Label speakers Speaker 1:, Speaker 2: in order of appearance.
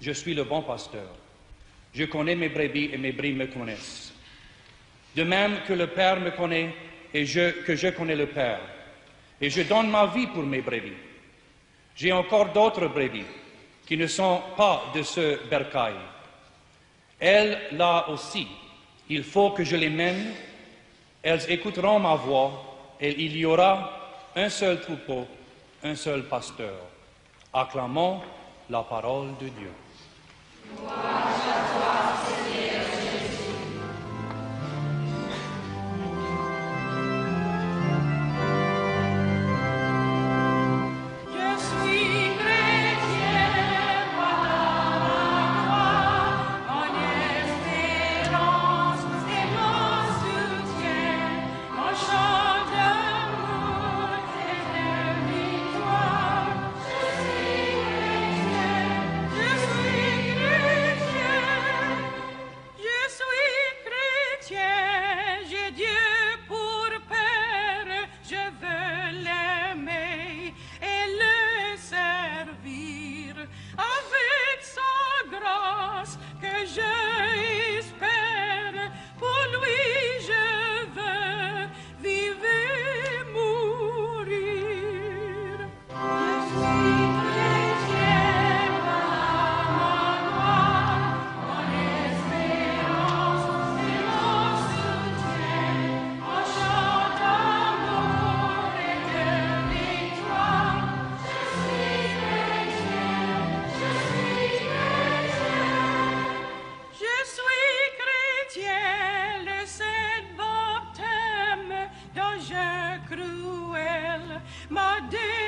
Speaker 1: Je suis le bon pasteur. Je connais mes brebis et mes brebis me connaissent. De même que le Père me connaît et que je connais le Père. Et je donne ma vie pour mes brebis. J'ai encore d'autres brebis qui ne sont pas de ce bercail. Elles, là aussi, il faut que je les mène. Elles écouteront ma voix et il y aura un seul troupeau, un seul pasteur. Acclamons la parole de Dieu.
Speaker 2: Wow. cruel, my dear.